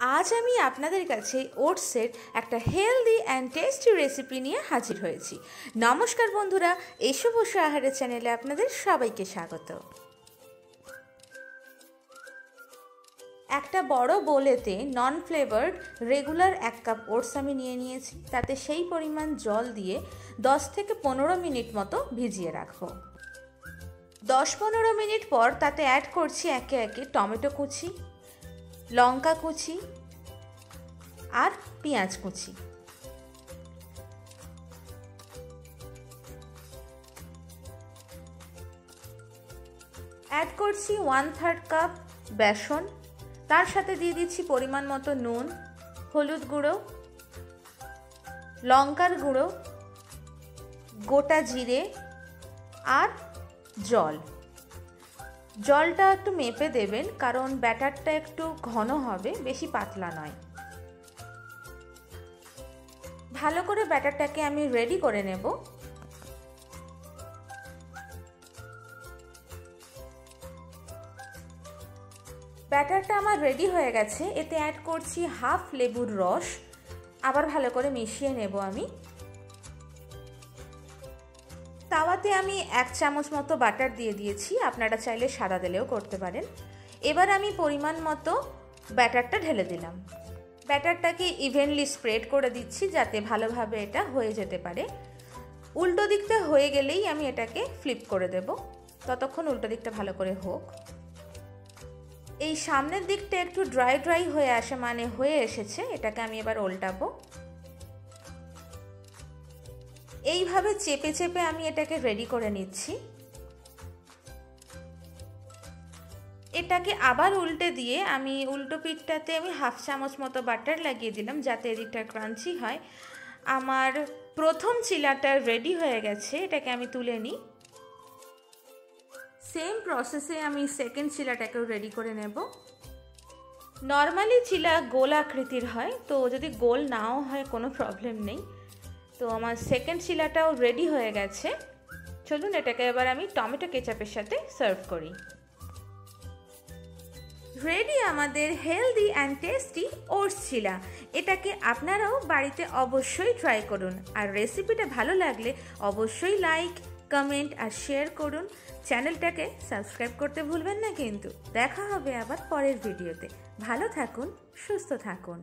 আজ আমি আপনাদের কাছে ওটসের একটা হেলদি অ্যান্ড টেস্টি রেসিপি নিয়ে হাজির হয়েছি। নমস্কার বন্ধুরা এসো বসে আহারের চ্যানেলে আপনাদের সবাইকে স্বাগত। একটা বড় বোলেতে নন ফ্লেভার্ড রেগুলার এক কাপ ওটস আমি নিয়ে নিয়েছি। তাতে সেই পরিমাণ জল দিয়ে দশ থেকে পনেরো মিনিট মতো ভিজিয়ে রাখব। দশ পনেরো মিনিট পর তাতে অ্যাড করছি একে একে টমেটো কুচি লঙ্কা কুচি আর পেঁয়াজ কুচি। অ্যাড করছি ওয়ান থার্ড কাপ বেসন। তার সাথে দিয়ে দিচ্ছি পরিমাণ মতো নুন, হলুদ গুঁড়ো, লঙ্কার গুঁড়ো, গোটা জিরে আর জল। জলটা একটু মেপে দেবেন, কারণ ব্যাটারটা একটু ঘন হবে, বেশি পাতলা নয়। ভালো করে ব্যাটারটাকে আমি রেডি করে নেব। ব্যাটারটা আমার রেডি হয়ে গেছে, এতে অ্যাড করছি হাফ লেবুর রস। আবার ভালো করে মিশিয়ে নেব আমি। তাওয়াতে আমি এক চামচ মতো বাটার দিয়ে দিয়েছি। আপনারা চাইলে সাদা দিলেও করতে পারেন। এবার আমি পরিমাণ মতো ব্যাটারটা ঢেলে দিলাম। ব্যাটারটাকে ইভেনলি স্প্রেড করে দিচ্ছি যাতে ভালোভাবে এটা হয়ে যেতে পারে। উল্টো দিকটা হয়ে গেলেই আমি এটাকে ফ্লিপ করে দেব। ততক্ষণ উল্টো দিকটা ভালো করে হোক। এই সামনের দিকটা একটু ড্রাই ড্রাই হয়ে আসে মানে হয়ে এসেছে। এটাকে আমি এবার উল্টাবো এইভাবে চেপে চেপে আমি এটাকে রেডি করে নিচ্ছি। এটাকে আবার উল্টে দিয়ে আমি উল্টো পিঠটাতে আমি হাফ চামচ মতো বাটার লাগিয়ে দিলাম যাতে এদিকটা ক্রাঞ্চি হয়। আমার প্রথম চিলাটা রেডি হয়ে গেছে, এটাকে আমি তুলে নিই। সেম প্রসেসে আমি সেকেন্ড চিলাটাকেও রেডি করে নেব। নর্মালি চিলা গোল আকৃতির হয়, তো যদি গোল নাও হয় কোনো প্রবলেম নেই। তো আমার সেকেন্ড শিলাটাও রেডি হয়ে গেছে। চলুন এটাকে এবার আমি টমেটো কেচাপের সাথে সার্ভ করি। রেডি আমাদের healthy and tasty oats chilla. এটাকে আপনারাও বাড়িতে অবশ্যই ট্রাই করুন। আর রেসিপিটা ভালো লাগলে অবশ্যই লাইক কমেন্ট আর শেয়ার করুন। চ্যানেলটাকে সাবস্ক্রাইব করতে ভুলবেন না কিন্তু। দেখা হবে আবার পরের ভিডিওতে ভালো থাকুন, সুস্থ থাকুন।